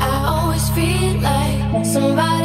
I always feel like somebody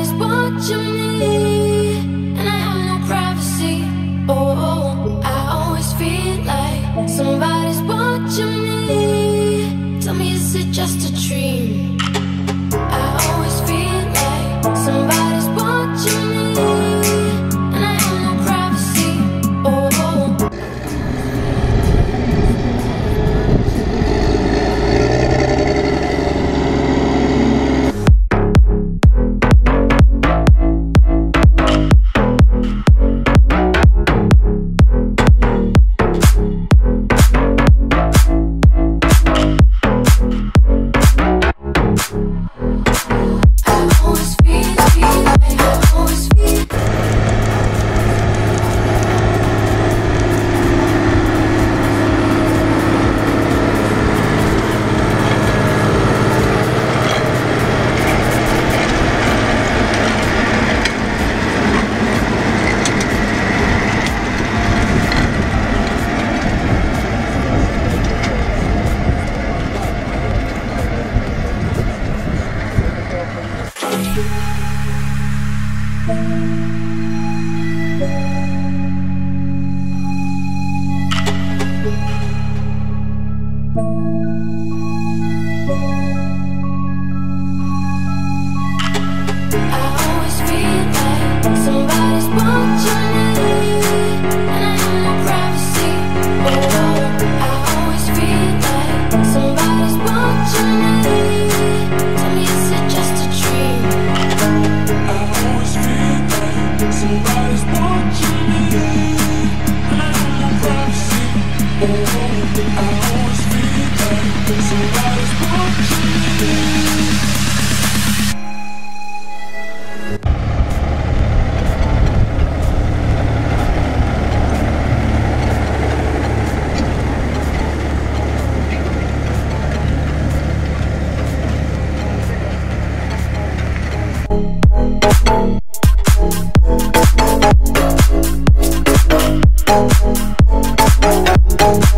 I always feel like there's a lot of Thank